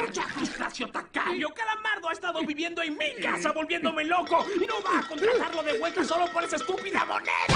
¡Mucha frustración, tacaño! ¡Calamardo ha estado viviendo en mi casa volviéndome loco! ¡Y no va a contratarlo de vuelta solo por esa estúpida moneda!